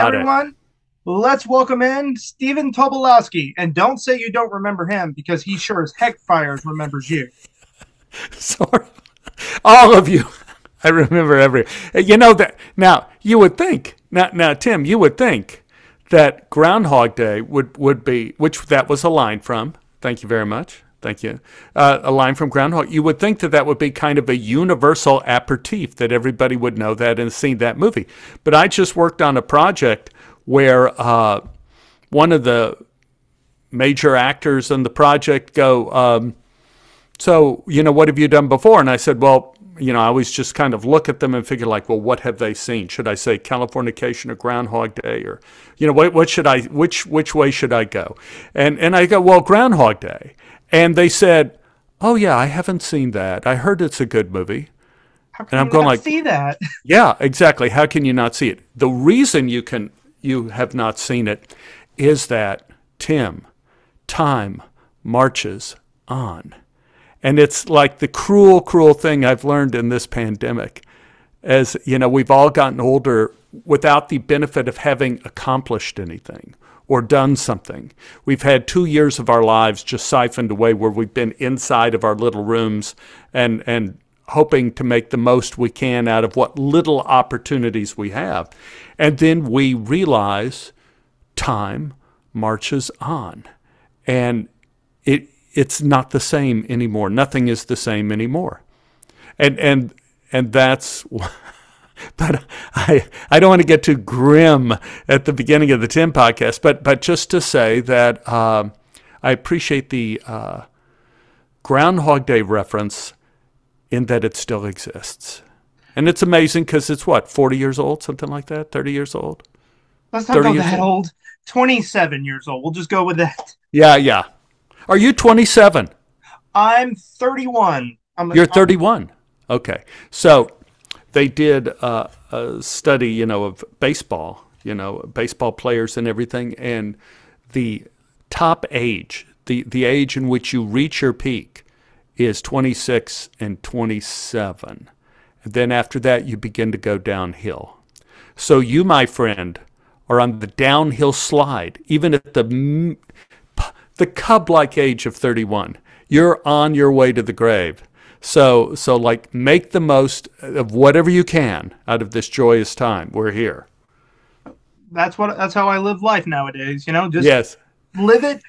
Got everyone. It. Let's welcome in Stephen Tobolowsky. And don't say you don't remember him because he sure as heck fires remembers you. Sorry. All of you. I remember every. You know that now. You would think now. Now, Tim, you would think that Groundhog Day would would be which that was a line from. Thank you very much. Thank you. Uh, a line from Groundhog. You would think that that would be kind of a universal aperitif that everybody would know that and seen that movie. But I just worked on a project where uh, one of the major actors in the project go, um, "So you know, what have you done before?" And I said, "Well." You know, I always just kind of look at them and figure, like, well, what have they seen? Should I say Californication or Groundhog Day, or, you know, what, what should I, which, which way should I go? And and I go, well, Groundhog Day. And they said, "Oh yeah, I haven't seen that. I heard it's a good movie." and I'm going like, "See that?" yeah, exactly. How can you not see it? The reason you can you have not seen it is that Tim, time marches on. And it's like the cruel, cruel thing I've learned in this pandemic. As you know, we've all gotten older without the benefit of having accomplished anything or done something. We've had two years of our lives just siphoned away where we've been inside of our little rooms and, and hoping to make the most we can out of what little opportunities we have. And then we realize time marches on. And it it's not the same anymore. Nothing is the same anymore. And and and that's but I, I don't want to get too grim at the beginning of the Tim podcast, but, but just to say that uh, I appreciate the uh, Groundhog Day reference in that it still exists. And it's amazing because it's what, 40 years old, something like that, 30 years old? Let's not go that old. old. 27 years old. We'll just go with that. Yeah, yeah. Are you 27? I'm 31. I'm, You're 31. I'm, okay. So they did uh, a study, you know, of baseball, you know, baseball players and everything, and the top age, the, the age in which you reach your peak, is 26 and 27. And then after that, you begin to go downhill. So you, my friend, are on the downhill slide, even at the the cub-like age of 31. You're on your way to the grave. So, so like make the most of whatever you can out of this joyous time. We're here. That's what. That's how I live life nowadays. You know, just yes, live it,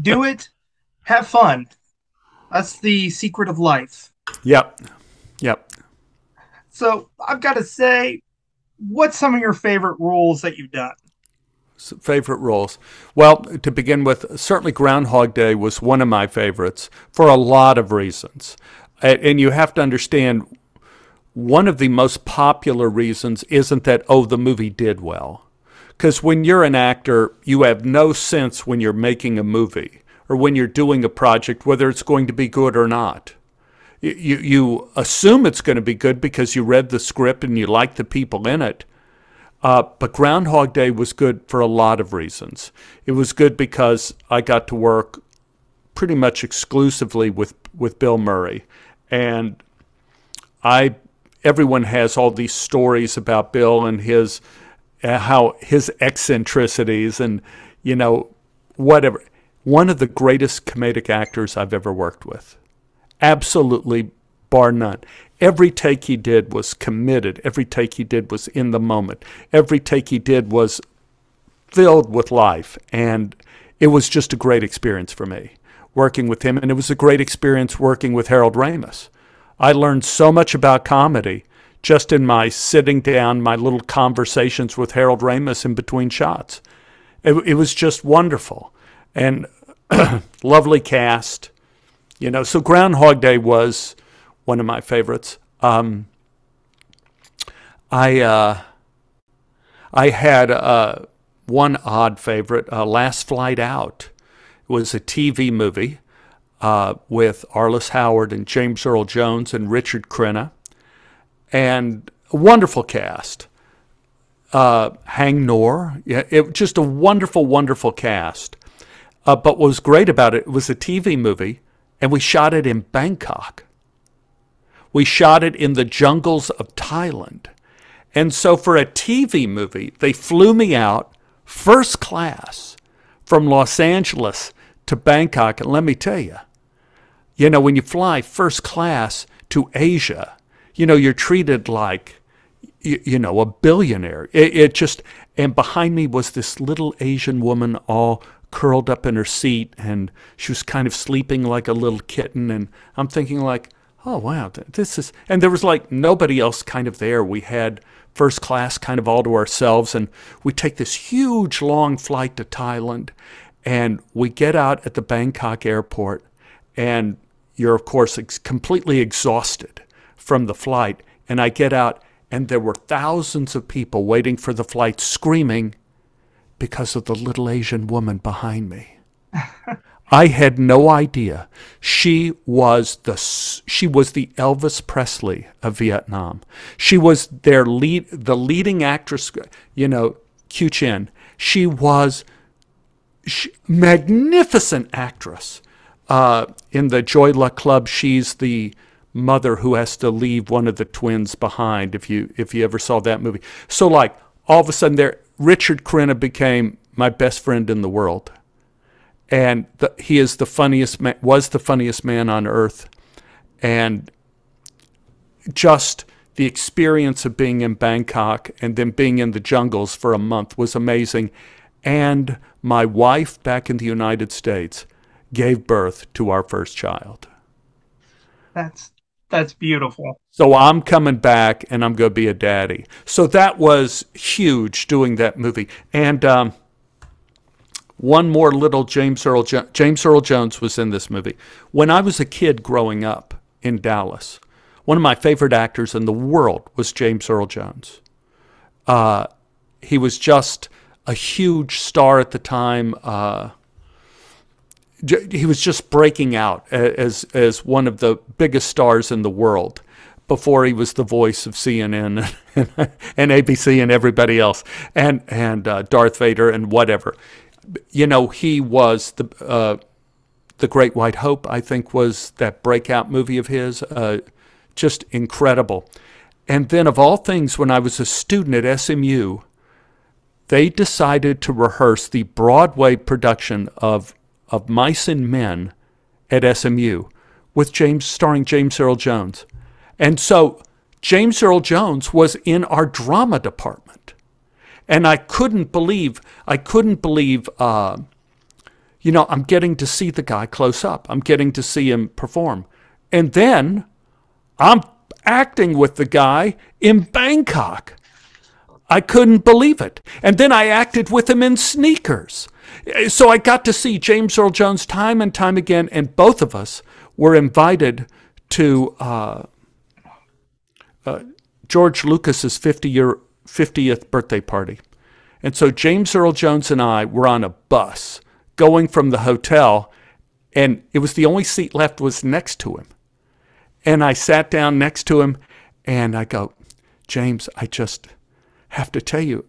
do it, have fun. That's the secret of life. Yep, yep. So I've got to say, what's some of your favorite roles that you've done? favorite roles? Well, to begin with, certainly Groundhog Day was one of my favorites for a lot of reasons. And you have to understand one of the most popular reasons isn't that, oh, the movie did well. Because when you're an actor, you have no sense when you're making a movie or when you're doing a project whether it's going to be good or not. You, you assume it's going to be good because you read the script and you like the people in it. Uh, but Groundhog Day was good for a lot of reasons. It was good because I got to work pretty much exclusively with, with Bill Murray. And I everyone has all these stories about Bill and his uh, how his eccentricities and you know whatever. One of the greatest comedic actors I've ever worked with. Absolutely bar none. Every take he did was committed. Every take he did was in the moment. Every take he did was filled with life and it was just a great experience for me working with him, and it was a great experience working with Harold Ramis. I learned so much about comedy just in my sitting down, my little conversations with Harold Ramis in between shots. It, it was just wonderful and lovely cast. You know, so Groundhog Day was one of my favorites. Um, I uh, I had uh, one odd favorite, uh, Last Flight Out was a TV movie uh, with Arliss Howard and James Earl Jones and Richard Crenna, and a wonderful cast. Uh, Haing Ngor, yeah, it just a wonderful, wonderful cast. Uh, but what was great about it, it was a TV movie, and we shot it in Bangkok. We shot it in the jungles of Thailand. And so for a TV movie, they flew me out first class from Los Angeles to Bangkok. And let me tell you, you know, when you fly first class to Asia, you know, you're treated like, you, you know, a billionaire. It, it just, and behind me was this little Asian woman all curled up in her seat and she was kind of sleeping like a little kitten. And I'm thinking, like, oh, wow, this is, and there was like nobody else kind of there. We had first class kind of all to ourselves. And we take this huge long flight to Thailand and we get out at the Bangkok airport and you're, of course, ex- completely exhausted from the flight. And I get out and there were thousands of people waiting for the flight screaming because of the little Asian woman behind me. I had no idea. She was the she was the Elvis Presley of Vietnam. She was their lead the leading actress, you know, Kieu Chinh. She was she, magnificent actress. Uh, in the Joy Luck Club, she's the mother who has to leave one of the twins behind. If you if you ever saw that movie, so like all of a sudden, there Richard Crenna became my best friend in the world and the, he is the funniest man, was the funniest man on earth, and just the experience of being in Bangkok and then being in the jungles for a month was amazing. And my wife back in the United States gave birth to our first child. That's that's beautiful. So I'm coming back and I'm going to be a daddy. So that was huge doing that movie. And um, one more little James Earl jo- James Earl Jones was in this movie. When I was a kid growing up in Dallas, one of my favorite actors in the world was James Earl Jones. Uh, he was just a huge star at the time. Uh, he was just breaking out as as one of the biggest stars in the world before he was the voice of CNN and, and ABC and everybody else and and uh, Darth Vader and whatever you know, he was the uh, the Great White Hope. I think was that breakout movie of his, uh, just incredible. And then, of all things, when I was a student at SMU, they decided to rehearse the Broadway production of of Mice and Men at SMU with James starring James Earl Jones. And so James Earl Jones was in our drama department. And I couldn't believe, I couldn't believe, uh, you know, I'm getting to see the guy close up. I'm getting to see him perform. And then I'm acting with the guy in Bangkok. I couldn't believe it. And then I acted with him in sneakers. So I got to see James Earl Jones time and time again, and both of us were invited to uh, uh, George Lucas's 50 year 50th birthday party. And so James Earl Jones and I were on a bus going from the hotel, and it was the only seat left was next to him. And I sat down next to him, and I go, James, I just have to tell you,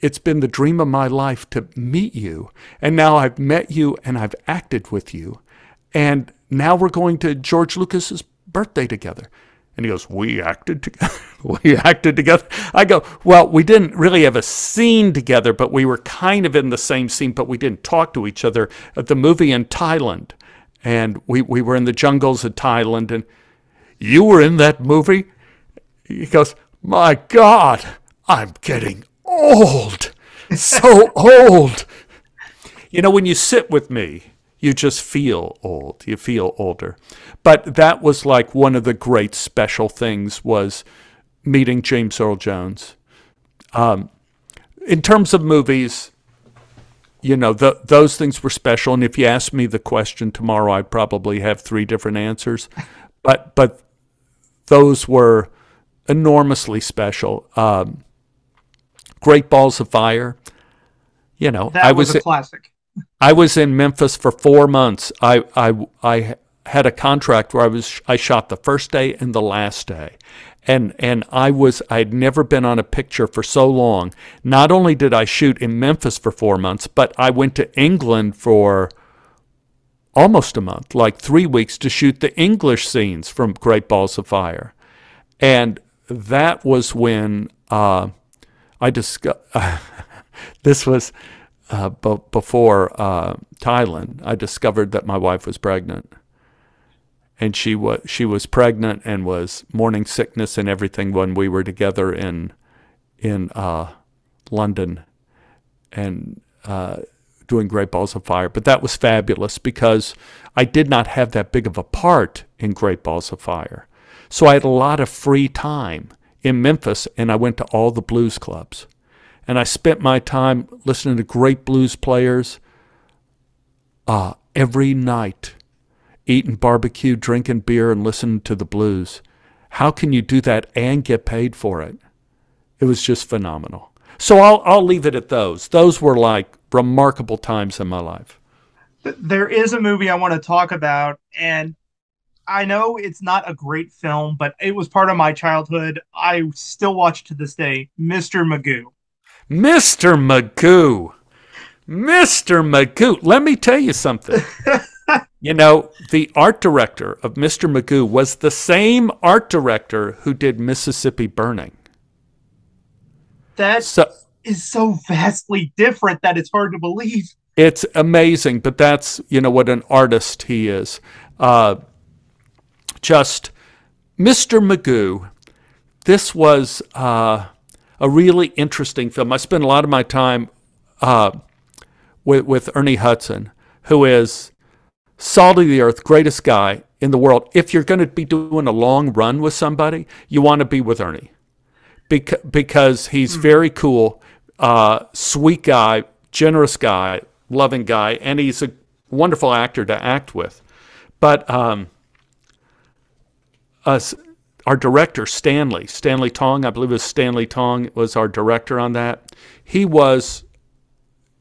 it's been the dream of my life to meet you. And now I've met you and I've acted with you. And now we're going to George Lucas's birthday together. And he goes, We acted together. we acted together. I go, Well, we didn't really have a scene together, but we were kind of in the same scene, but we didn't talk to each other at the movie in Thailand. And we, we were in the jungles of Thailand. And you were in that movie? He goes, My God, I'm getting old. So old. You know, when you sit with me, you just feel old. You feel older. But that was like one of the great special things was meeting James Earl Jones. Um, in terms of movies, you know, the, those things were special. And if you ask me the question tomorrow, I'd probably have three different answers. But but those were enormously special. Um, Great Balls of Fire. You know, that I was, was a classic. I was in Memphis for four months. I, I, I had a contract where I was I shot the first day and the last day. And and I was I'd never been on a picture for so long. Not only did I shoot in Memphis for 4 months, but I went to England for almost a month, like 3 weeks to shoot the English scenes from Great Balls of Fire. And that was when uh, I discovered this was uh, b- before uh, Thailand. I discovered that my wife was pregnant, and she was she was pregnant and was morning sickness and everything when we were together in in uh, London, and uh, doing Great Balls of Fire. But that was fabulous because I did not have that big of a part in Great Balls of Fire. So I had a lot of free time in Memphis, and I went to all the blues clubs. And I spent my time listening to great blues players uh, every night, eating barbecue, drinking beer, and listening to the blues. How can you do that and get paid for it? It was just phenomenal. So I'll, I'll leave it at those. Those were like remarkable times in my life. There is a movie I want to talk about, and I know it's not a great film, but it was part of my childhood. I still watch to this day Mr. Magoo. Mr. Magoo. Mr. Magoo. Let me tell you something. you know, the art director of Mr. Magoo was the same art director who did Mississippi Burning. That so, is so vastly different that it's hard to believe. It's amazing, but that's, you know, what an artist he is. Uh, just Mr. Magoo. This was uh, a really interesting film. I spent a lot of my time uh, with, with Ernie Hudson, who is salt of the earth, greatest guy in the world. If you're going to be doing a long run with somebody, you want to be with Ernie because, because he's mm-hmm. very cool, uh, sweet guy, generous guy, loving guy, and he's a wonderful actor to act with. But um, us, our director, Stanley, Stanley Tong, I believe it was Stanley Tong, was our director on that. He was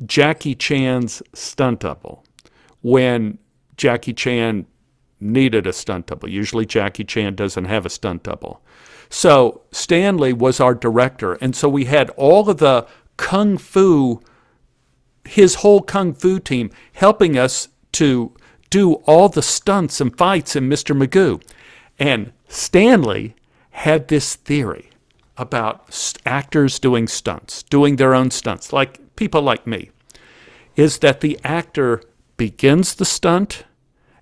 Jackie Chan's stunt double when Jackie Chan needed a stunt double. Usually Jackie Chan doesn't have a stunt double. So Stanley was our director. And so we had all of the kung fu, his whole kung fu team helping us to do all the stunts and fights in Mr. Magoo. And Stanley had this theory about actors doing stunts, doing their own stunts, like people like me, is that the actor begins the stunt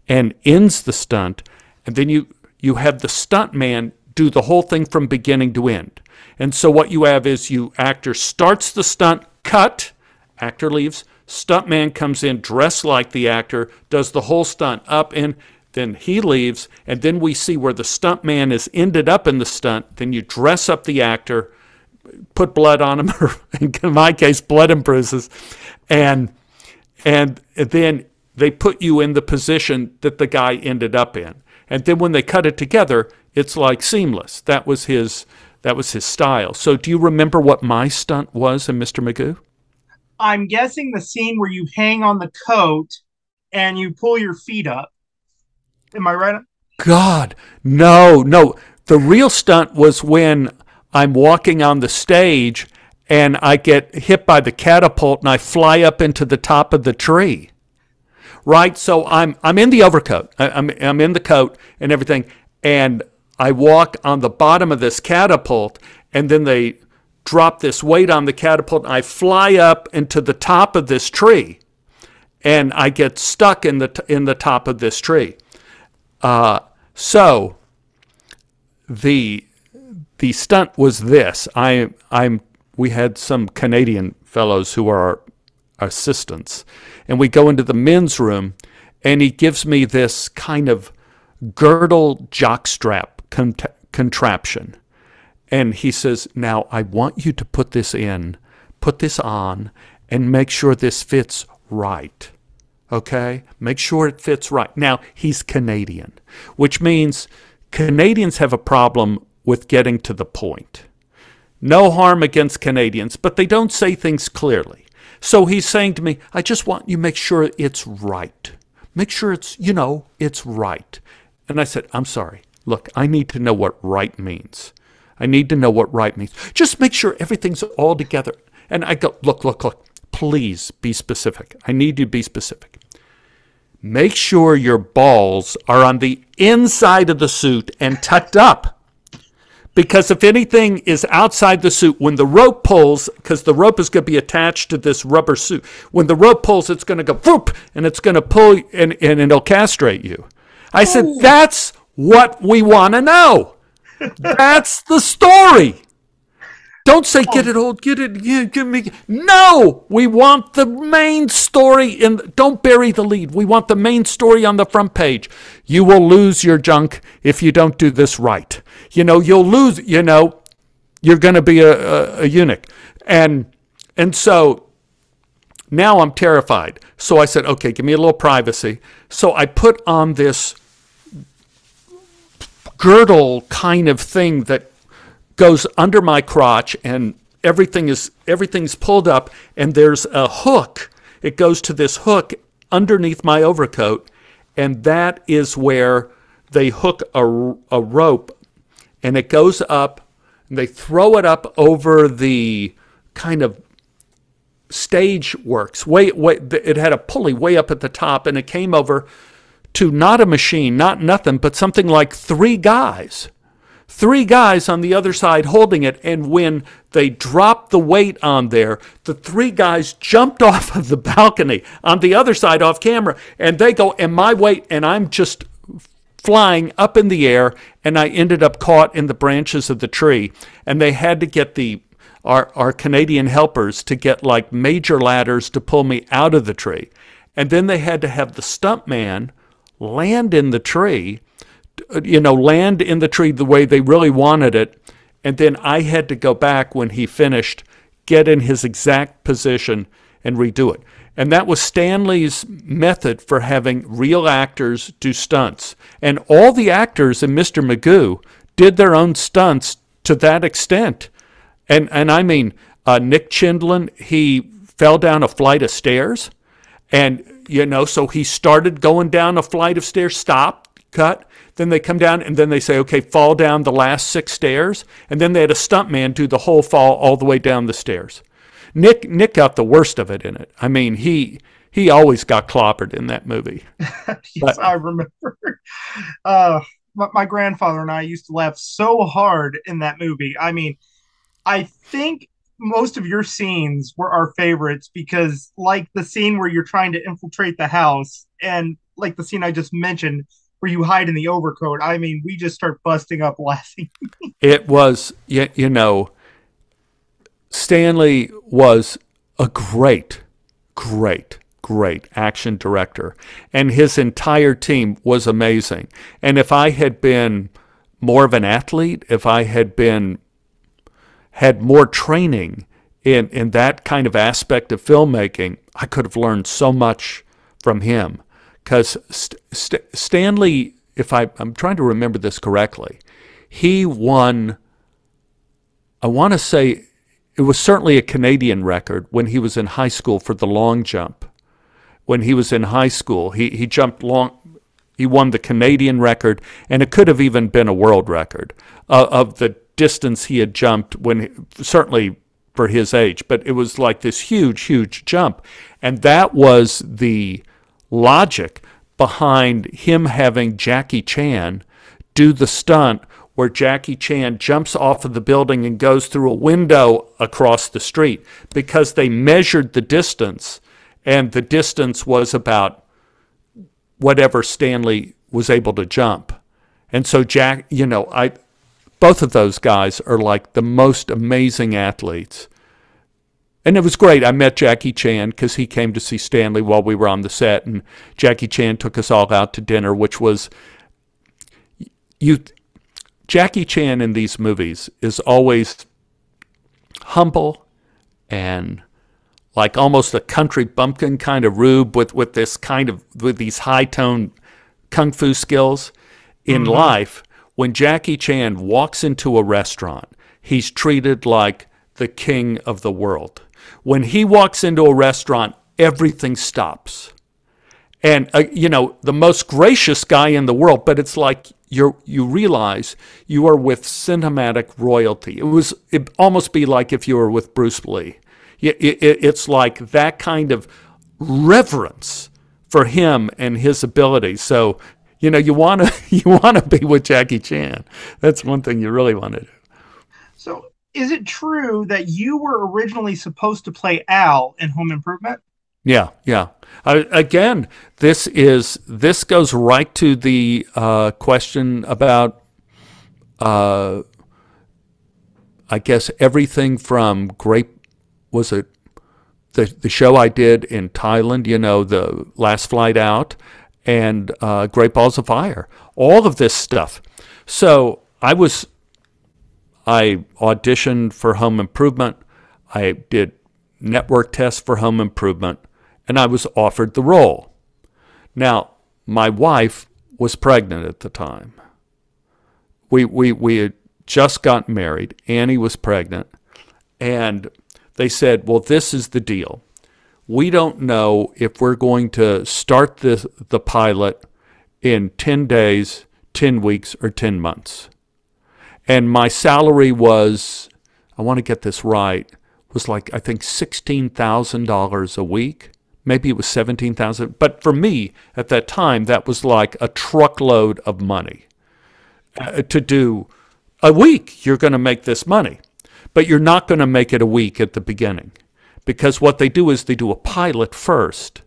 and ends the stunt, and then you, you have the stunt man do the whole thing from beginning to end. And so what you have is you actor starts the stunt, cut, actor leaves, stuntman comes in dressed like the actor, does the whole stunt up and then he leaves, and then we see where the stunt man has ended up in the stunt. Then you dress up the actor, put blood on him, or in my case, blood and bruises, and and then they put you in the position that the guy ended up in. And then when they cut it together, it's like seamless. That was his that was his style. So do you remember what my stunt was in Mr. Magoo? I'm guessing the scene where you hang on the coat and you pull your feet up. Am I right? God, no, no. The real stunt was when I'm walking on the stage and I get hit by the catapult and I fly up into the top of the tree. Right? So I'm I'm in the overcoat. I, I'm I'm in the coat and everything and I walk on the bottom of this catapult, and then they drop this weight on the catapult, and I fly up into the top of this tree, and I get stuck in the in the top of this tree. Uh, so the the stunt was this. I I'm we had some Canadian fellows who are our assistants, and we go into the men's room, and he gives me this kind of girdle jockstrap cont- contraption. And he says, Now I want you to put this in, put this on, and make sure this fits right. Okay? Make sure it fits right. Now, he's Canadian, which means Canadians have a problem with getting to the point. No harm against Canadians, but they don't say things clearly. So he's saying to me, I just want you to make sure it's right. Make sure it's, you know, it's right. And I said, I'm sorry. Look, I need to know what right means. I need to know what right means. Just make sure everything's all together. And I go, look, look, look, please be specific. I need you to be specific. Make sure your balls are on the inside of the suit and tucked up. Because if anything is outside the suit, when the rope pulls, because the rope is going to be attached to this rubber suit, when the rope pulls, it's going to go whoop, and it's going to pull, and, and it'll castrate you. I said, that's what we want to know. That's the story. Don't say get oh. it old, get it, yeah, give me. No, we want the main story and don't bury the lead. We want the main story on the front page. You will lose your junk if you don't do this right. You know, you'll lose. You know, you're going to be a, a, a eunuch, and and so now I'm terrified. So I said, okay, give me a little privacy. So I put on this girdle kind of thing that goes under my crotch and everything is everything's pulled up and there's a hook. It goes to this hook underneath my overcoat and that is where they hook a, a rope and it goes up and they throw it up over the kind of stage works. Way, way it had a pulley way up at the top and it came over to not a machine not nothing but something like three guys three guys on the other side holding it. And when they dropped the weight on there, the three guys jumped off of the balcony on the other side off camera. And they go, and my weight, and I'm just flying up in the air. And I ended up caught in the branches of the tree. And they had to get the our, our Canadian helpers to get like major ladders to pull me out of the tree. And then they had to have the stunt man land in the tree you know, land in the tree the way they really wanted it. And then I had to go back when he finished, get in his exact position, and redo it. And that was Stanley's method for having real actors do stunts. And all the actors in Mr. Magoo did their own stunts to that extent. And, and I mean, uh, Nick Chinlund, he fell down a flight of stairs. And, you know, so he started going down a flight of stairs, stopped, cut, then they come down and then they say, okay, fall down the last six stairs. And then they had a stuntman do the whole fall all the way down the stairs. Nick Nick got the worst of it in it. I mean, he he always got clobbered in that movie. yes, but, I remember. Uh, my, my grandfather and I used to laugh so hard in that movie. I mean, I think most of your scenes were our favorites because, like the scene where you're trying to infiltrate the house, and like the scene I just mentioned, where you hide in the overcoat. I mean, we just start busting up laughing. it was, you, you know, Stanley was a great, great, great action director, and his entire team was amazing. And if I had been more of an athlete, if I had been had more training in in that kind of aspect of filmmaking, I could have learned so much from him because St- St- Stanley, if I, I'm trying to remember this correctly, he won, I want to say it was certainly a Canadian record when he was in high school for the long jump. When he was in high school, he, he jumped long, he won the Canadian record, and it could have even been a world record uh, of the distance he had jumped when, certainly for his age, but it was like this huge, huge jump. And that was the logic behind him having Jackie Chan do the stunt where Jackie Chan jumps off of the building and goes through a window across the street because they measured the distance and the distance was about whatever Stanley was able to jump. And so Jack, you know, I both of those guys are like the most amazing athletes. And it was great. I met Jackie Chan because he came to see Stanley while we were on the set, and Jackie Chan took us all out to dinner, which was you. Jackie Chan in these movies is always humble and like almost a country bumpkin kind of rube with, with this kind of with these high tone kung fu skills in mm-hmm. life. When Jackie Chan walks into a restaurant, he's treated like the king of the world. When he walks into a restaurant, everything stops. And, uh, you know, the most gracious guy in the world, but it's like you you realize you are with cinematic royalty. It was it almost be like if you were with Bruce Lee. It, it, it's like that kind of reverence for him and his ability. So, you know, you want to you want to be with Jackie Chan. That's one thing you really want to do. So, is it true that you were originally supposed to play Al in Home Improvement? Yeah, yeah. Again, this is this goes right to the uh, question about, uh, I guess everything from great was it the the show I did in Thailand, you know, the last flight out, and uh, Great Balls of Fire, all of this stuff. So I was, I auditioned for Home Improvement. I did network tests for Home Improvement and I was offered the role. Now, my wife was pregnant at the time. We, we, we had just gotten married. Annie was pregnant. And they said, well, this is the deal. We don't know if we're going to start the, the pilot in 10 days, 10 weeks, or 10 months. And my salary was, I want to get this right, was like, I think $16,000 a week. Maybe it was 17,000 but for me at that time that was like a truckload of money uh, to do a week you're going to make this money but you're not going to make it a week at the beginning because what they do is they do a pilot first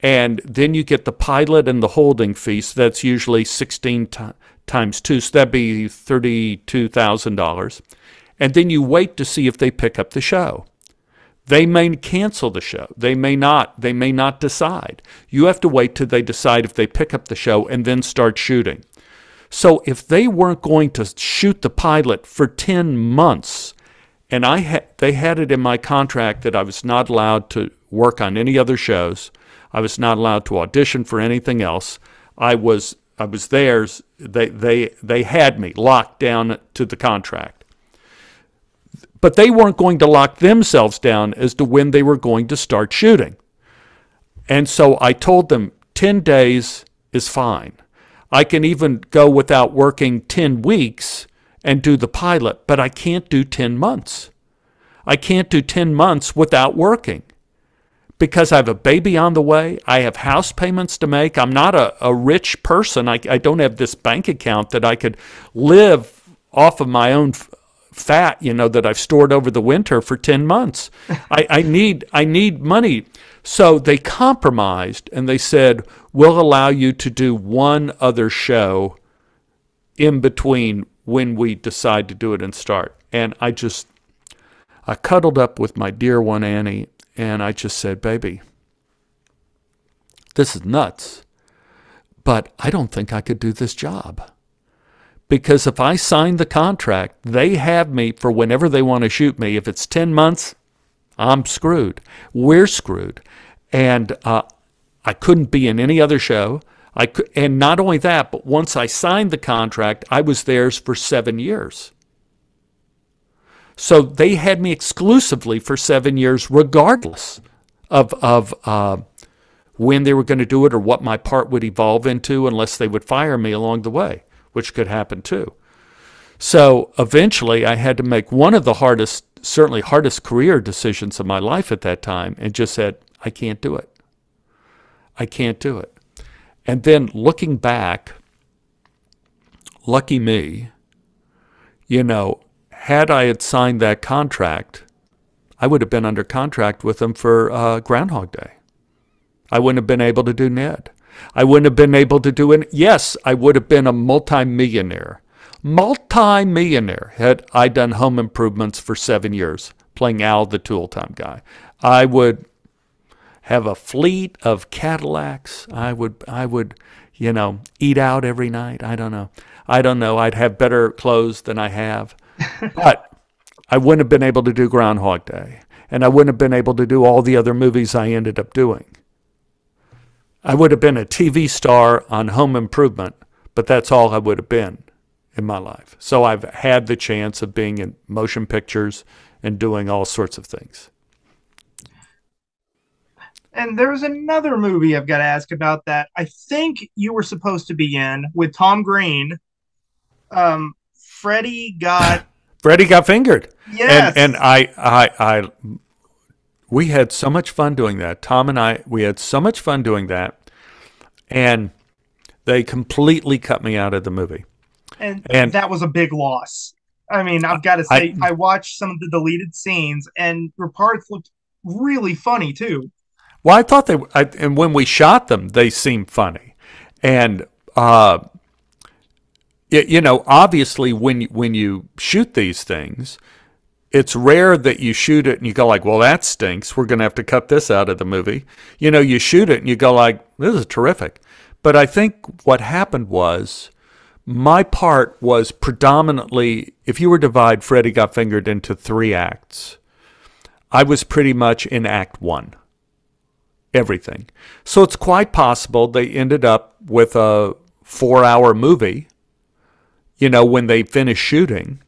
and then you get the pilot and the holding fee so that's usually 16 t- times 2 so that'd be $32,000 and then you wait to see if they pick up the show they may cancel the show. They may not. They may not decide. You have to wait till they decide if they pick up the show and then start shooting. So if they weren't going to shoot the pilot for 10 months, and I ha- they had it in my contract that I was not allowed to work on any other shows, I was not allowed to audition for anything else. I was I was theirs. They they they had me locked down to the contract. But they weren't going to lock themselves down as to when they were going to start shooting. And so I told them 10 days is fine. I can even go without working 10 weeks and do the pilot, but I can't do 10 months. I can't do 10 months without working because I have a baby on the way. I have house payments to make. I'm not a, a rich person. I, I don't have this bank account that I could live off of my own fat, you know, that I've stored over the winter for 10 months. I, I need I need money. So they compromised and they said, we'll allow you to do one other show in between when we decide to do it and start. And I just I cuddled up with my dear one Annie and I just said, baby, this is nuts. But I don't think I could do this job because if I sign the contract, they have me for whenever they want to shoot me. If it's 10 months, I'm screwed. We're screwed. And uh, I couldn't be in any other show. I could, and not only that, but once I signed the contract, I was theirs for seven years. So they had me exclusively for seven years, regardless of, of uh, when they were going to do it or what my part would evolve into, unless they would fire me along the way which could happen too. So eventually, I had to make one of the hardest, certainly hardest career decisions of my life at that time, and just said, I can't do it. I can't do it. And then looking back, lucky me, you know, had I had signed that contract, I would have been under contract with them for uh, Groundhog Day. I wouldn't have been able to do Ned. I wouldn't have been able to do it. Yes, I would have been a multimillionaire. Multi-millionaire had I done home improvements for seven years, playing Al the tool time guy. I would have a fleet of Cadillacs. I would I would, you know, eat out every night. I don't know. I don't know. I'd have better clothes than I have. but I wouldn't have been able to do Groundhog Day. And I wouldn't have been able to do all the other movies I ended up doing. I would have been a TV star on Home Improvement, but that's all I would have been in my life. So I've had the chance of being in motion pictures and doing all sorts of things. And there's another movie I've got to ask about that I think you were supposed to be in with Tom Green. Um, Freddy got Freddy got fingered. Yes. And, and I, I, I we had so much fun doing that. Tom and I, we had so much fun doing that. And they completely cut me out of the movie. And, and that was a big loss. I mean, I've got to say, I, I, watched some of the deleted scenes, and your parts looked really funny too. Well, I thought they, I, and when we shot them, they seemed funny, and uh, you know, obviously, when when you shoot these things, it's rare that you shoot it and you go like, "Well, that stinks. We're going to have to cut this out of the movie." You know, you shoot it and you go like, "This is terrific." But I think what happened was my part was predominantly if you were to divide Freddy Got Fingered into three acts, I was pretty much in act one. Everything. So it's quite possible they ended up with a four hour movie, you know, when they finished shooting.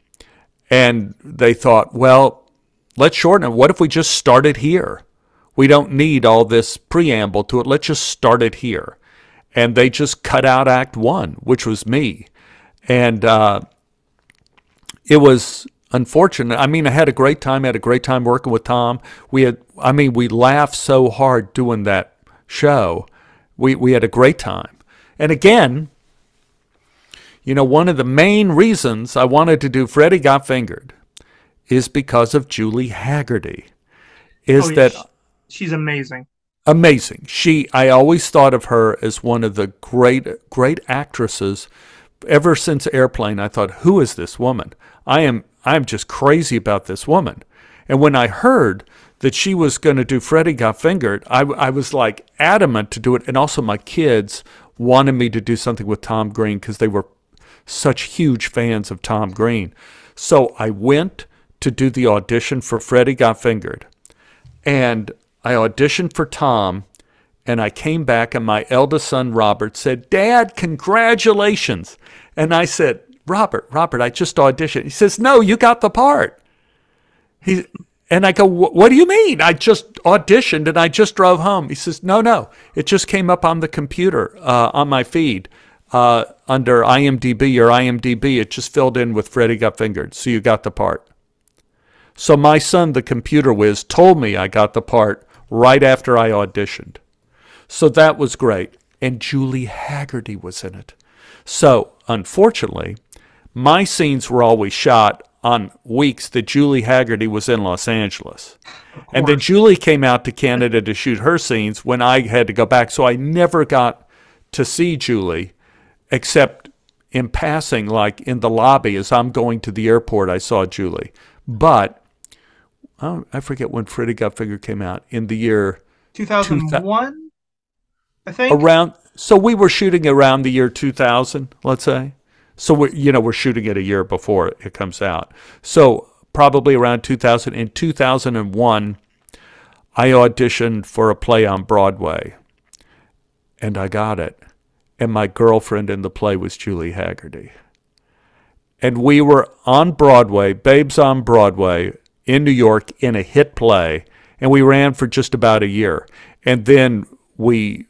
And they thought, well, let's shorten it. What if we just started here? We don't need all this preamble to it. Let's just start it here and they just cut out Act One, which was me, and uh, it was unfortunate. I mean, I had a great time. I had a great time working with Tom. We had, I mean, we laughed so hard doing that show. We we had a great time, and again, you know, one of the main reasons I wanted to do Freddy Got Fingered is because of Julie Hagerty. Is oh, that she's amazing amazing. She, I always thought of her as one of the great, great actresses. Ever since Airplane, I thought, who is this woman? I am, I'm just crazy about this woman. And when I heard that she was going to do Freddy Got Fingered, I, I was like adamant to do it. And also, my kids wanted me to do something with Tom Green because they were such huge fans of Tom Green. So I went to do the audition for Freddy Got Fingered. And I auditioned for Tom, and I came back, and my eldest son, Robert, said, Dad, congratulations. And I said, Robert, Robert, I just auditioned. He says, No, you got the part. He, and I go, What do you mean? I just auditioned and I just drove home. He says, No, no, it just came up on the computer, uh, on my feed. Uh, under IMDb or IMDb, it just filled in with Freddy Got Fingered. So you got the part. So my son, the computer whiz, told me I got the part right after I auditioned. So that was great. And Julie Hagerty was in it. So, unfortunately, my scenes were always shot on weeks that Julie Hagerty was in Los Angeles. And then Julie came out to Canada to shoot her scenes when I had to go back. So I never got to see Julie except in passing, like in the lobby as I'm going to the airport, I saw Julie. But oh, I forget when Freddy Got Fingered came out in the year 2001, I think. Around so we were shooting around the year 2000, let's say. So we you know we're shooting it a year before it comes out. So probably around 2000 in 2001 I auditioned for a play on Broadway and I got it. And my girlfriend in the play was Julie Hagerty. And we were on Broadway, Babes on Broadway, in New York in a hit play, and we ran for just about a year. And then we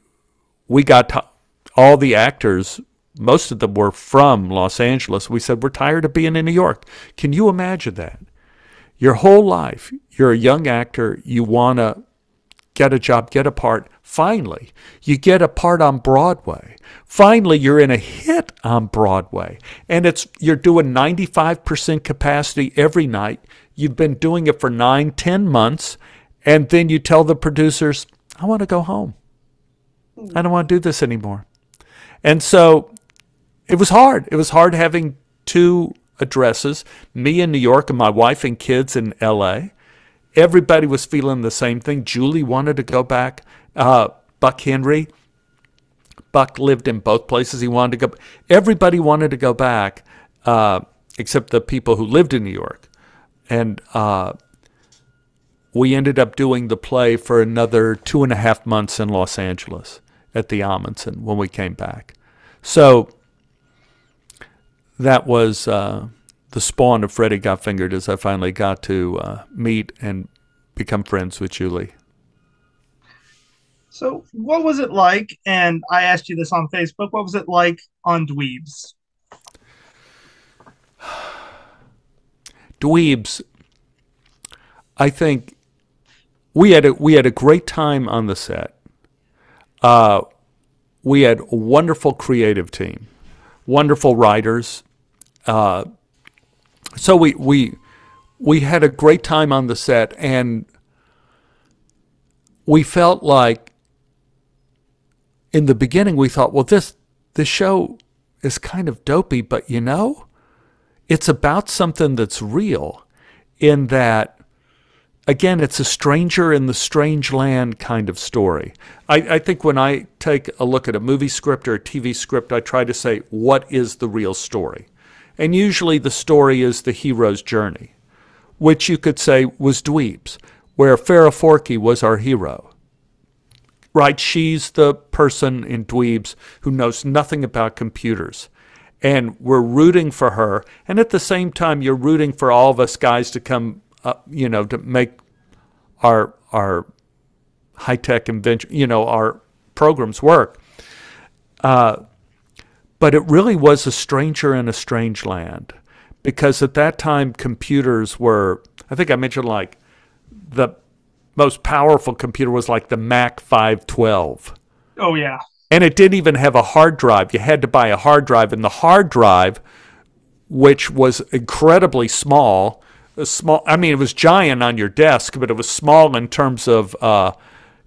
we got to, all the actors. Most of them were from Los Angeles. We said we're tired of being in New York. Can you imagine that? Your whole life, you're a young actor. You want to get a job, get a part. Finally, you get a part on Broadway. Finally, you're in a hit on Broadway. And it's you're doing 95% capacity every night. You've been doing it for nine, ten months, and then you tell the producers, I want to go home. I don't want to do this anymore. And so it was hard. It was hard having two addresses, me in New York and my wife and kids in LA. Everybody was feeling the same thing. Julie wanted to go back. Uh, Buck Henry, Buck lived in both places. He wanted to go. Everybody wanted to go back, uh, except the people who lived in New York and uh, we ended up doing the play for another two and a half months in Los Angeles at the Ahmanson when we came back. So that was uh, the spawn of Freddy Got Fingered as I finally got to uh, meet and become friends with Julie. So, what was it like? And I asked you this on Facebook. What was it like on Dweebs? dweebs, I think we had a, we had a great time on the set. Uh, we had a wonderful creative team, wonderful writers. Uh, so we we we had a great time on the set, and we felt like in the beginning we thought, well, this this show is kind of dopey, but you know, it's about something that's real in that again, it's a stranger in the strange land kind of story. I, I, think when I take a look at a movie script or a TV script, I try to say, what is the real story? And usually the story is the hero's journey, which you could say was Dweebs, where Farrah Forke was our hero. Right? She's the person in Dweebs who knows nothing about computers and we're rooting for her. And at the same time, you're rooting for all of us guys to come, up, you know, to make our our high tech invention, you know, our programs work. Uh, but it really was a stranger in a strange land, because at that time computers were. I think I mentioned like the most powerful computer was like the Mac 512. Oh yeah. And it didn't even have a hard drive. You had to buy a hard drive. And the hard drive, which was incredibly small, small, I mean, it was giant on your desk, but it was small in terms of, uh,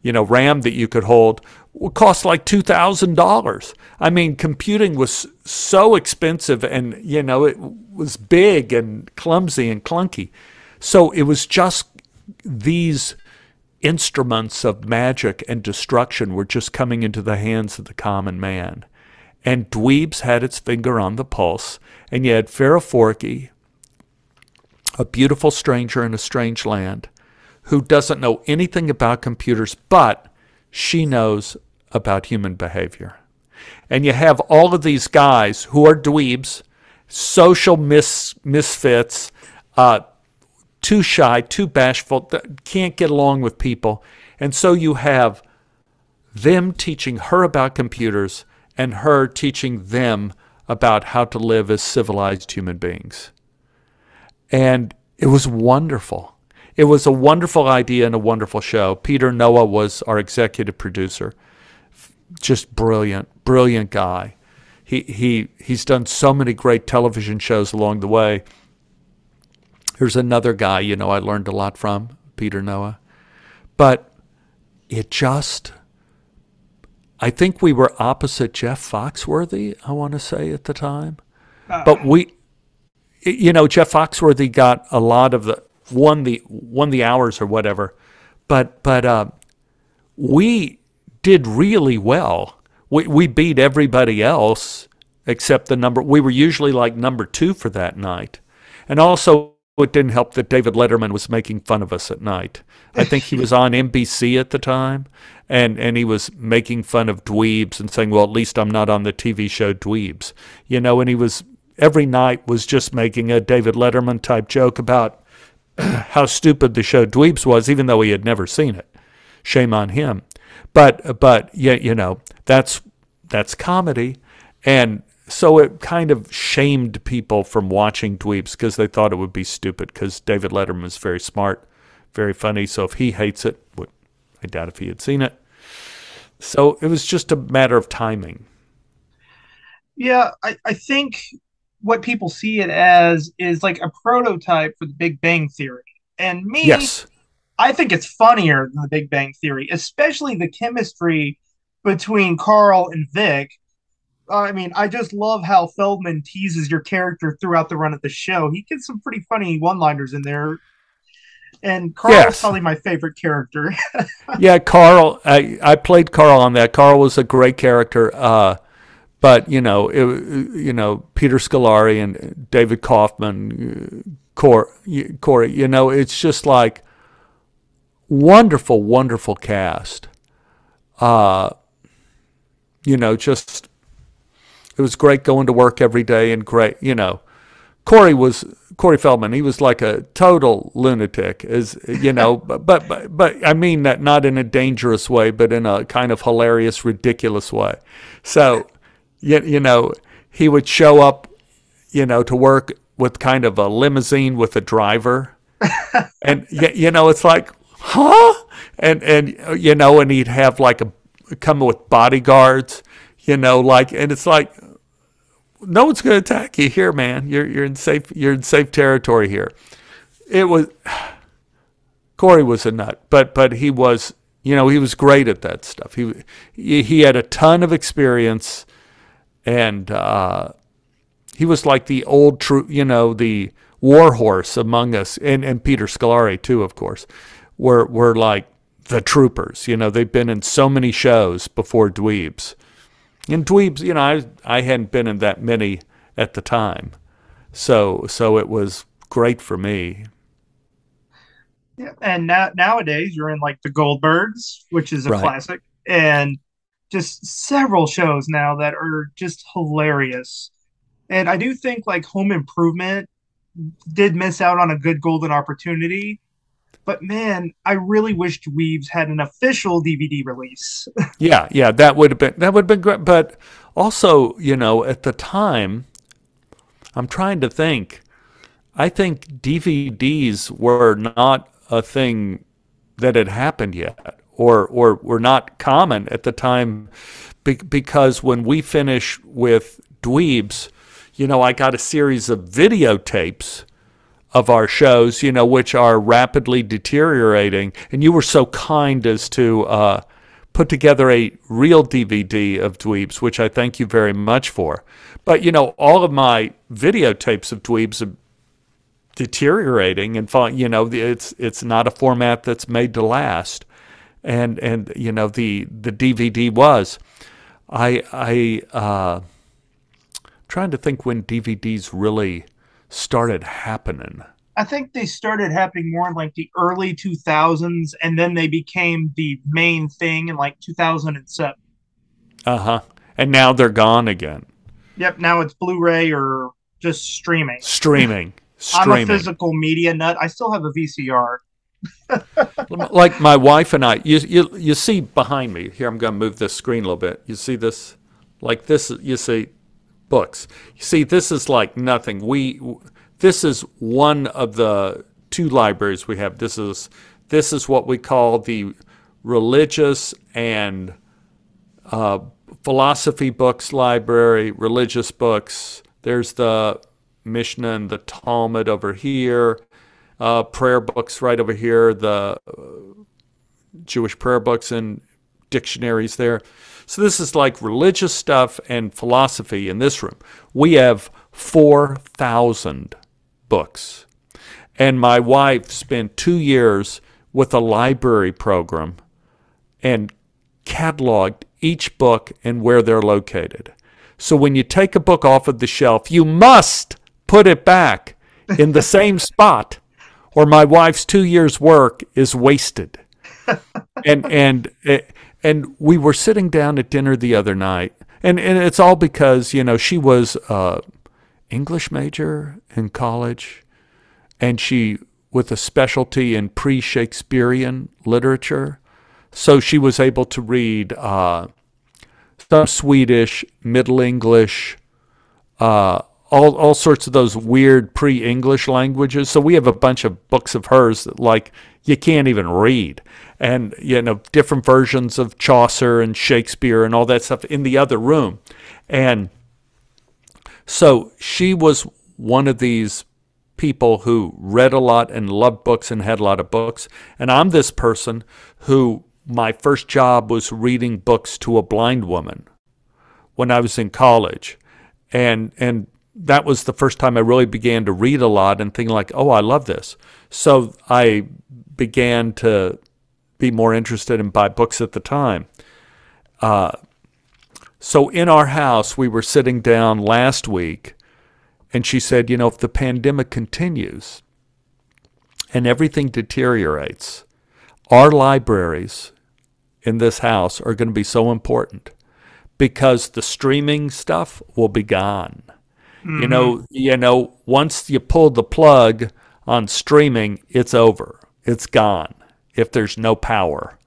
you know, RAM that you could hold, would cost like $2,000. I mean, computing was so expensive and, you know, it was big and clumsy and clunky. So it was just these instruments of magic and destruction were just coming into the hands of the common man. And Dweebs had its finger on the pulse, and you had a beautiful stranger in a strange land, who doesn't know anything about computers, but she knows about human behavior. And you have all of these guys who are dweebs, social mis- misfits, uh, too shy, too bashful, can't get along with people. And so you have them teaching her about computers and her teaching them about how to live as civilized human beings. And it was wonderful. It was a wonderful idea and a wonderful show. Peter Noah was our executive producer. Just brilliant, brilliant guy. He, he, he's done so many great television shows along the way. Here's another guy, you know, I learned a lot from, Peter Noah. But it just, I think we were opposite Jeff Foxworthy, I want to say at the time. Uh, but we, you know, Jeff Foxworthy got a lot of the, won the, won the hours or whatever. But, but, uh, we did really well. We, we beat everybody else except the number, we were usually like number two for that night. And also, it didn't help that David Letterman was making fun of us at night. I think he was on NBC at the time, and, and he was making fun of dweebs and saying, well, at least I'm not on the TV show Dweebs. You know, and he was, every night was just making a David Letterman type joke about how stupid the show Dweebs was, even though he had never seen it. Shame on him. But, but, yeah, you know, that's, that's comedy. And so it kind of shamed people from watching Dweebs because they thought it would be stupid because David Letterman is very smart, very funny. So if he hates it, I doubt if he had seen it. So it was just a matter of timing. Yeah, I, I think what people see it as is like a prototype for the Big Bang Theory. And me, yes. I think it's funnier than the Big Bang Theory, especially the chemistry between Carl and Vic I mean, I just love how Feldman teases your character throughout the run of the show. He gets some pretty funny one-liners in there. And Carl yes. is probably my favorite character. yeah, Carl. I, I played Carl on that. Carl was a great character. Uh, but you know, it, you know, Peter Scolari and David Kaufman, Corey, Corey. You know, it's just like wonderful, wonderful cast. Uh, you know, just it was great going to work every day and great, you know. Corey was Corey Feldman. He was like a total lunatic, as you know. but, but but I mean that not in a dangerous way, but in a kind of hilarious, ridiculous way. So, you, you know, he would show up, you know, to work with kind of a limousine with a driver, and you know, it's like, huh? And and you know, and he'd have like a come with bodyguards, you know, like, and it's like, no one's going to attack you here, man. You're you're in safe you're in safe territory here. It was Corey was a nut, but but he was you know he was great at that stuff. He he had a ton of experience, and uh, he was like the old true you know the war horse among us, and and Peter Scolari too, of course, were were like the troopers. You know they've been in so many shows before Dweebs, and Dweebs you know I I hadn't been in that many at the time, so so it was great for me yeah, and now nowadays you're in like the Goldbergs, which is a Right. classic, and just several shows now that are just hilarious. And I do think like Home Improvement did miss out on a good golden opportunity, but man, I really wished Dweebs had an official DVD release. Yeah, yeah, that would have been that would have been great. But also, you know, at the time, I'm trying to think. I think DVDs were not a thing that had happened yet, or or were not common at the time, be, because when we finished with Dweebs, you know, I got a series of videotapes of our shows, you know, which are rapidly deteriorating. And you were so kind as to uh, put together a real DVD of Dweebs, which I thank you very much for. But, you know, all of my videotapes of Dweebs are deteriorating and, you know, it's it's not a format that's made to last. And, and you know, the, the DVD was. I, I, uh, trying to think when DVDs really started happening. I think they started happening more in like the early 2000s, and then they became the main thing in like 2007. Uh huh. And now they're gone again. Yep, now it's Blu-ray or just streaming. Streaming. I'm a physical media nut. I still have a VCR. like my wife and I, you, you, you see behind me, here I'm going to move this screen a little bit. You see this? Like this, you see books. You see, this is like nothing. We, this is one of the two libraries we have. This is, this is what we call the religious and uh, philosophy books library, religious books. There's the Mishnah and the Talmud over here, uh, prayer books right over here, the uh, Jewish prayer books and dictionaries there. So this is like religious stuff and philosophy in this room. We have 4,000 books. And my wife spent two years with a library program and cataloged each book and where they're located. So when you take a book off of the shelf, you must put it back in the same spot, or my wife's two years' work is wasted. and and eh, and we were sitting down at dinner the other night, and and it's all because you know she was a English major in college, and she with a specialty in pre-Shakespearean literature. So she was able to read uh, some Swedish, Middle English, uh, all all sorts of those weird pre-English languages. So we have a bunch of books of hers that like you can't even read, and you know different versions of Chaucer and Shakespeare and all that stuff in the other room, and so she was one of these people who read a lot and loved books and had a lot of books. And I'm this person who my first job was reading books to a blind woman when I was in college. And and that was the first time I really began to read a lot and think like, "Oh, I love this." So I began to be more interested and buy books at the time. Uh, so in our house, we were sitting down last week, and she said, "You know, if the pandemic continues and everything deteriorates, our libraries in this house are going to be so important because the streaming stuff will be gone. You know, you know, once you pull the plug on streaming, it's over. It's gone if there's no power.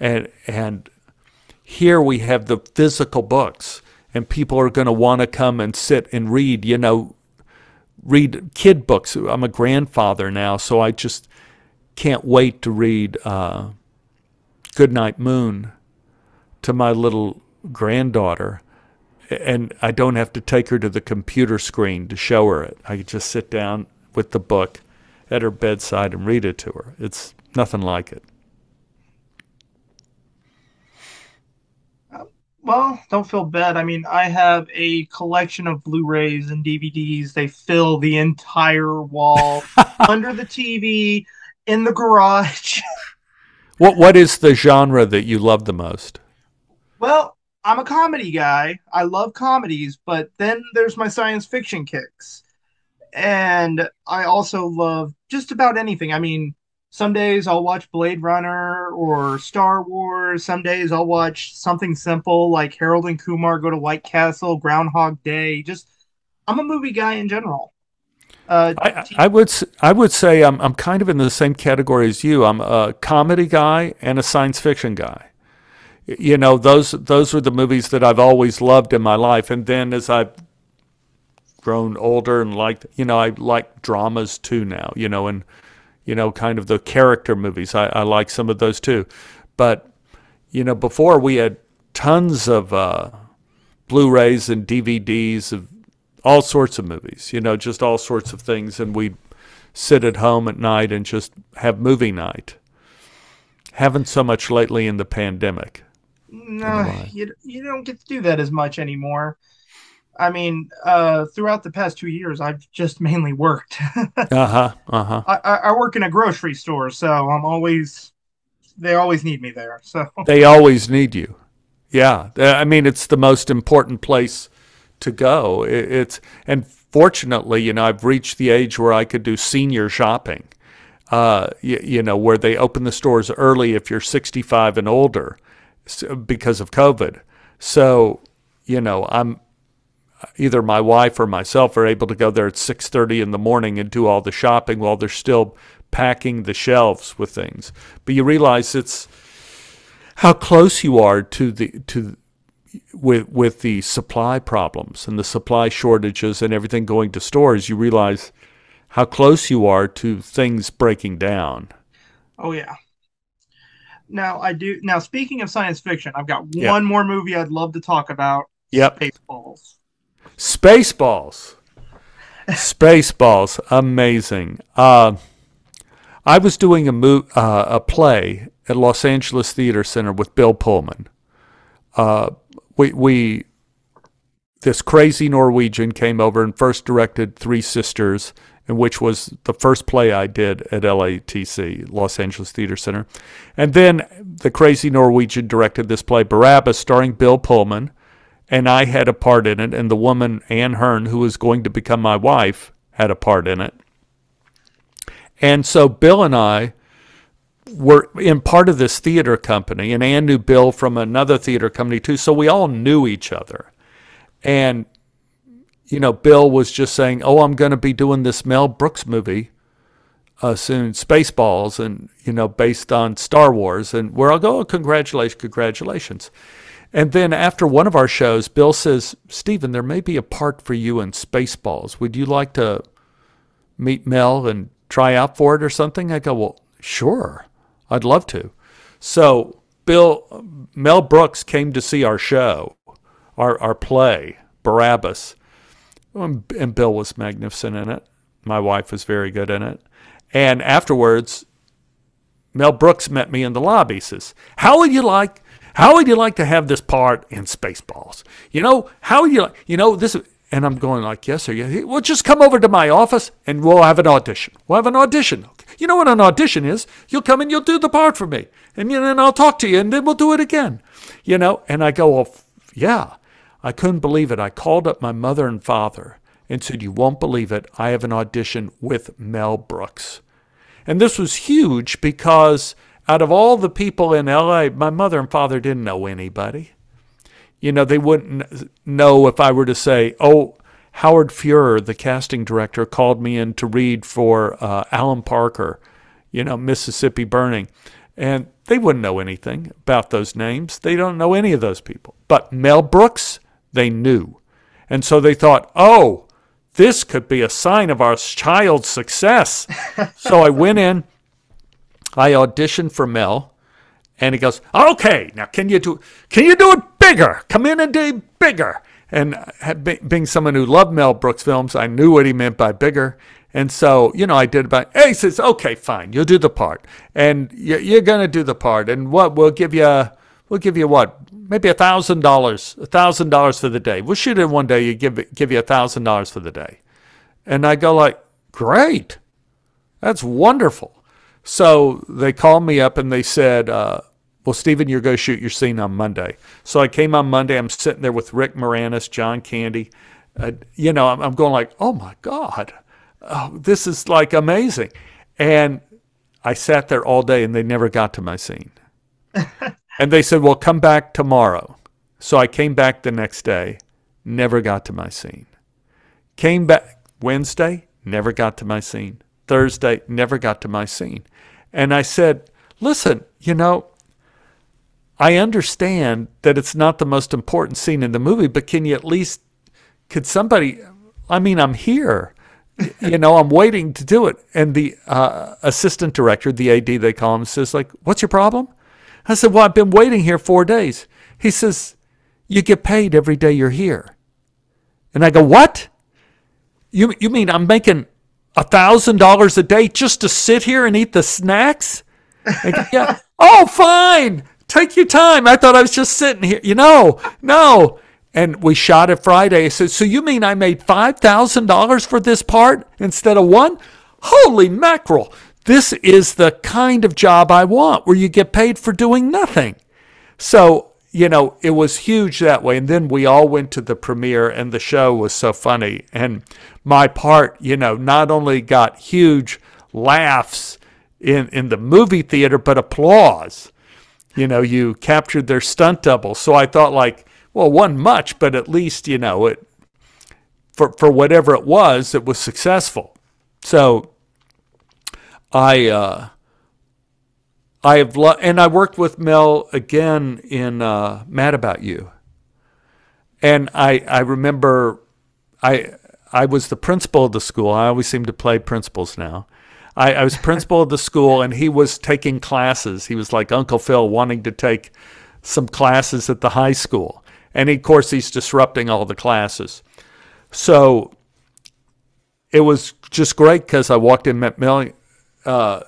And and here we have the physical books and people are going to want to come and sit and read, you know, read kid books. I'm a grandfather now, so I just can't wait to read uh, Goodnight Moon to my little granddaughter. And I don't have to take her to the computer screen to show her it. I could just sit down with the book at her bedside and read it to her. It's nothing like it. Well, don't feel bad. I mean, I have a collection of Blu-rays and DVDs. They fill the entire wall under the TV in the garage. what what is the genre that you love the most? Well, I'm a comedy guy. I love comedies, but then there's my science fiction kicks. And I also love just about anything. I mean, some days I'll watch Blade Runner or Star Wars. Some days I'll watch something simple like Harold and Kumar Go to White Castle, Groundhog Day. Just I'm a movie guy in general. Uh, I, I, would I would say I'm I'm kind of in the same category as you. I'm a comedy guy and a science fiction guy. You know those those were the movies that I've always loved in my life, and then as I've grown older and liked, you know, I like dramas too now. You know, and you know, kind of the character movies. I, I like some of those too. But, you know, before we had tons of uh, Blu rays and DVDs of all sorts of movies, you know, just all sorts of things. And we'd sit at home at night and just have movie night. Haven't so much lately in the pandemic. No, you, you don't get to do that as much anymore. I mean, uh, throughout the past two years, I've just mainly worked. uh huh. Uh huh. I, I work in a grocery store, so I'm always they always need me there. So they always need you. Yeah, I mean, it's the most important place to go. It's and fortunately, you know, I've reached the age where I could do senior shopping. Uh, you, you know, where they open the stores early if you're 65 and older because of COVID. So, you know, I'm either my wife or myself are able to go there at 6:30 in the morning and do all the shopping while they're still packing the shelves with things. But you realize it's how close you are to the to with with the supply problems and the supply shortages and everything going to stores. You realize how close you are to things breaking down. Oh yeah. Now I do. Now speaking of science fiction, I've got one more movie I'd love to talk about. Yep. Spaceballs. Spaceballs. Spaceballs. Amazing. Uh, I was doing a, mo- uh, a play at Los Angeles Theater Center with Bill Pullman. Uh, we, we, this crazy Norwegian came over and first directed Three Sisters, which was the first play I did at LATC, Los Angeles Theater Center. And then the crazy Norwegian directed this play, Barabbas, starring Bill Pullman and I had a part in it, and the woman, Ann Hearn, who was going to become my wife, had a part in it. And so Bill and I were in part of this theater company, and Ann knew Bill from another theater company too, so we all knew each other. And, you know, Bill was just saying, Oh, I'm going to be doing this Mel Brooks movie uh, soon, Spaceballs, and, you know, based on Star Wars. And where I'll go, oh, congratulations, congratulations. And then after one of our shows, Bill says, Stephen, there may be a part for you in Spaceballs. Would you like to meet Mel and try out for it or something? I go, well, sure, I'd love to. So Bill, Mel Brooks came to see our show, our, our play, Barabbas. And Bill was magnificent in it. My wife was very good in it. And afterwards, Mel Brooks met me in the lobby. He says, How would you like how would you like to have this part in Spaceballs? You know, how would you like, you know, this, and I'm going like, yes, sir. Yeah. Well, just come over to my office and we'll have an audition. We'll have an audition. You know what an audition is? You'll come and you'll do the part for me. And then I'll talk to you and then we'll do it again. You know, and I go, well, yeah. I couldn't believe it. I called up my mother and father and said, you won't believe it. I have an audition with Mel Brooks. And this was huge because out of all the people in LA, my mother and father didn't know anybody. You know, they wouldn't know if I were to say, oh, Howard Feuer, the casting director, called me in to read for uh, Alan Parker, you know, Mississippi Burning. And they wouldn't know anything about those names. They don't know any of those people. But Mel Brooks, they knew. And so they thought, oh, this could be a sign of our child's success. so I went in I auditioned for Mel, and he goes, "Okay, now can you do can you do it bigger? Come in and do bigger." And being someone who loved Mel Brooks films, I knew what he meant by bigger. And so, you know, I did about, hey, he says, okay, fine, you'll do the part. And you're going to do the part. And what, we'll give you, we'll give you what? Maybe a thousand dollars, a thousand dollars for the day. We'll shoot it one day. You give, give you a thousand dollars for the day. And I go like, great. That's wonderful. So they called me up and they said, uh, well, Stephen, you're going to shoot your scene on Monday. So I came on Monday. I'm sitting there with Rick Moranis, John Candy. Uh, you know, I'm, I'm, going like, oh my God, oh, this is like amazing. And I sat there all day and they never got to my scene. and they said, well, come back tomorrow. So I came back the next day, never got to my scene. Came back Wednesday, never got to my scene. Thursday, never got to my scene. And I said, listen, you know, I understand that it's not the most important scene in the movie, but can you at least, could somebody, I mean, I'm here you know, I'm waiting to do it. And the uh, assistant director, the AD they call him, says like, "What's your problem?" I said, "Well, I've been waiting here four days." He says, "You get paid every day you're here." And I go, "What? You you mean I'm making a thousand dollars a day just to sit here and eat the snacks?" Go, yeah. oh, fine. Take your time. I thought I was just sitting here. You know, no and we shot it Friday. I said, So you mean I made $5,000 for this part instead of one? Holy mackerel. This is the kind of job I want where you get paid for doing nothing. So, you know, it was huge that way. And then we all went to the premiere, and the show was so funny. And my part, you know, not only got huge laughs in, in the movie theater, but applause. You know, you captured their stunt double. So I thought, like, well, one much, but at least you know it for for whatever it was, it was successful. So I uh, I have lo- and I worked with Mel again in uh, Mad About You, and I I remember I I was the principal of the school. I always seem to play principals now. I, I was principal of the school, and he was taking classes. He was like Uncle Phil, wanting to take some classes at the high school. And of course, he's disrupting all the classes. So it was just great because I walked in, met Mel, uh,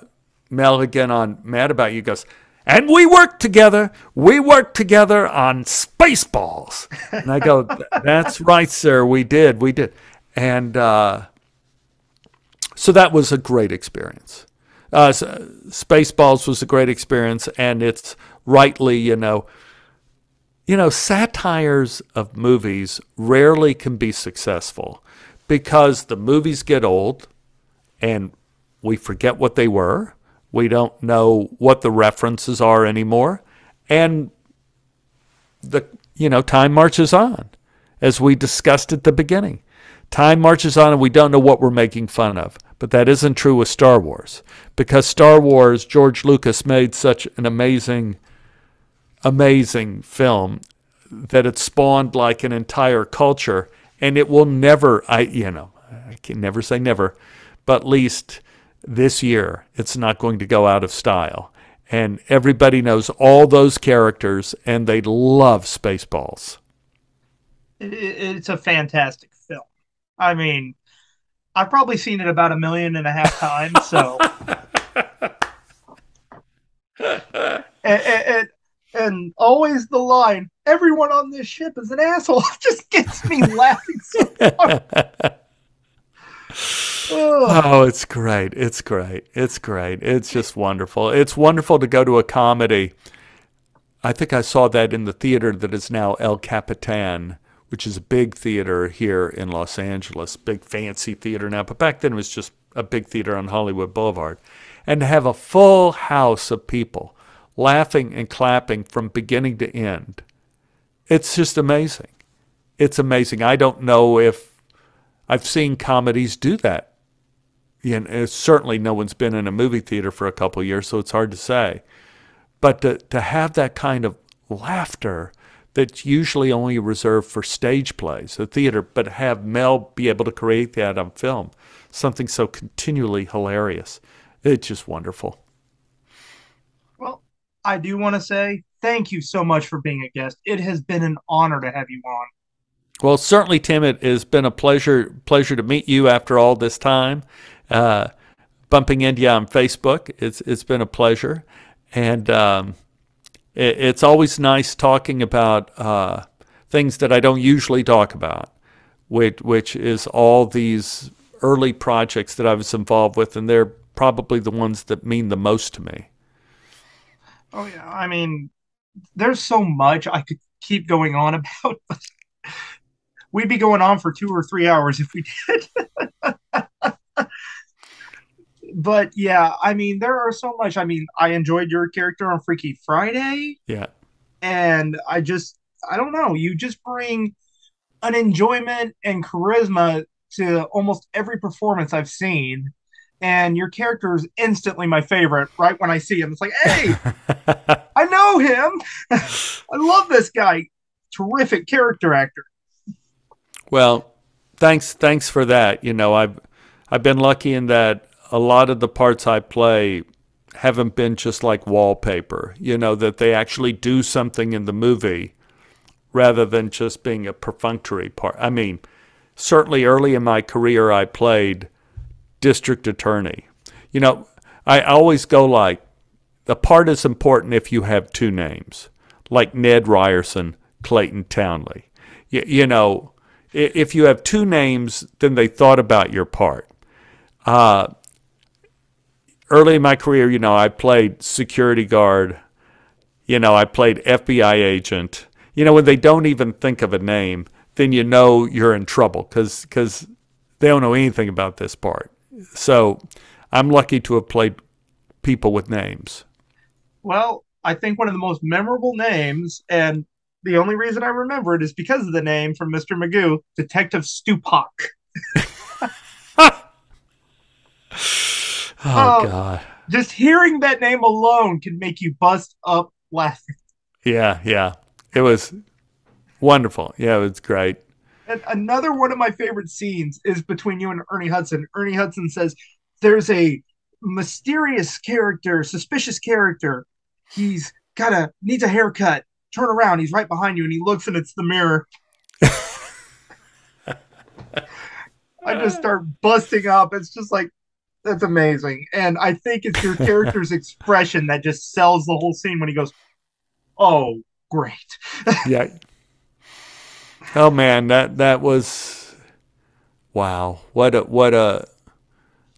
Mel again on Mad About You. Goes, and we worked together. We worked together on Spaceballs. And I go, that's right, sir. We did. We did. And uh, so that was a great experience. Uh, Spaceballs was a great experience, and it's rightly, you know, you know, satires of movies rarely can be successful because the movies get old and we forget what they were. We don't know what the references are anymore. And the you know, time marches on as we discussed at the beginning. Time marches on and we don't know what we're making fun of. But that isn't true with Star Wars because Star Wars George Lucas made such an amazing amazing film that it spawned like an entire culture and it will never i you know i can never say never but least this year it's not going to go out of style. And everybody knows all those characters and they love spaceballs. It's a fantastic film. I mean i've probably seen it about a million and a half times so. And, and, and always the line, everyone on this ship is an asshole, just gets me laughing so hard. oh, it's great. It's great. It's great. It's just wonderful. It's wonderful to go to a comedy. I think I saw that in the theater that is now El Capitan, which is a big theater here in Los Angeles, big fancy theater now. But back then it was just a big theater on Hollywood Boulevard. And to have a full house of people laughing and clapping from beginning to end. It's just amazing. It's amazing. I don't know if I've seen comedies do that. You uh, know, certainly no one's been in a movie theater for a couple years, so it's hard to say. But to, to have that kind of laughter that's usually only reserved for stage plays, a theater, but have Mel be able to create that on film, something so continually hilarious. It's just wonderful. Well, I do want to say thank you so much for being a guest. It has been an honor to have you on. Well, certainly, Tim, it has been a pleasure pleasure to meet you after all this time. Uh, bumping into you on Facebook, it's it's been a pleasure, and um, it, it's always nice talking about uh, things that I don't usually talk about, which which is all these early projects that I was involved with, and they're probably the ones that mean the most to me. Oh yeah, I mean, there's so much I could keep going on about. We'd be going on for two or three hours if we did. but yeah, I mean, there are so much. I mean, I enjoyed your character on Freaky Friday. Yeah. And I just, I don't know, you just bring an enjoyment and charisma to almost every performance I've seen. And your character is instantly my favorite right when I see him. It's like, hey, I know him. I love this guy. Terrific character actor. Well, thanks thanks for that. You know, I've I've been lucky in that a lot of the parts I play haven't been just like wallpaper. You know, that they actually do something in the movie rather than just being a perfunctory part. I mean, certainly early in my career, I played district attorney. You know, I always go like, the part is important if you have two names, like Ned Ryerson, Clayton Townley. You, you know, if you have two names, then they thought about your part. Uh, early in my career, you know, I played security guard. You know, I played FBI agent you know, when they don't even think of a name, then you know you're in trouble because because they don't know anything about this part. So I'm lucky to have played people with names. Well, I think one of the most memorable names, and the only reason I remember it is because of the name from Mr. Magoo, Detective Stupak. oh, oh God! Just hearing that name alone can make you bust up laughing. Yeah, yeah. It was wonderful. Yeah, it was great. And another one of my favorite scenes is between you and Ernie Hudson. Ernie Hudson says, There's a mysterious character, suspicious character. He's got a needs a haircut. Turn around, he's right behind you, and he looks and it's the mirror. I just start busting up. It's just like that's amazing. And I think it's your character's expression that just sells the whole scene when he goes, Oh great. yeah. Oh man, that that was wow. What a what a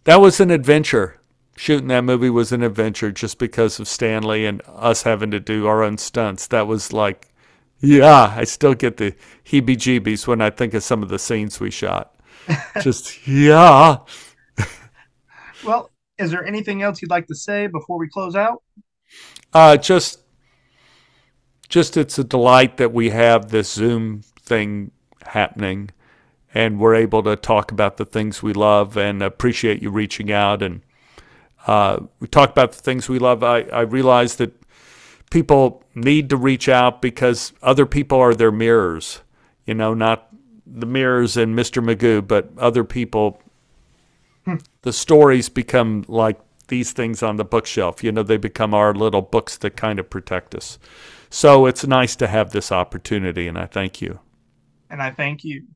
that was an adventure. Shooting that movie was an adventure just because of Stanley and us having to do our own stunts. That was like yeah, I still get the heebie jeebies when I think of some of the scenes we shot. Just yeah. Well, is there anything else you'd like to say before we close out? Uh just just it's a delight that we have this Zoom thing happening and we're able to talk about the things we love and appreciate you reaching out and uh, we talk about the things we love. I, I realize that people need to reach out because other people are their mirrors, you know, not the mirrors in Mr. Magoo, but other people. The stories become like these things on the bookshelf. You know, they become our little books that kind of protect us. So it's nice to have this opportunity, and I thank you. And I thank you.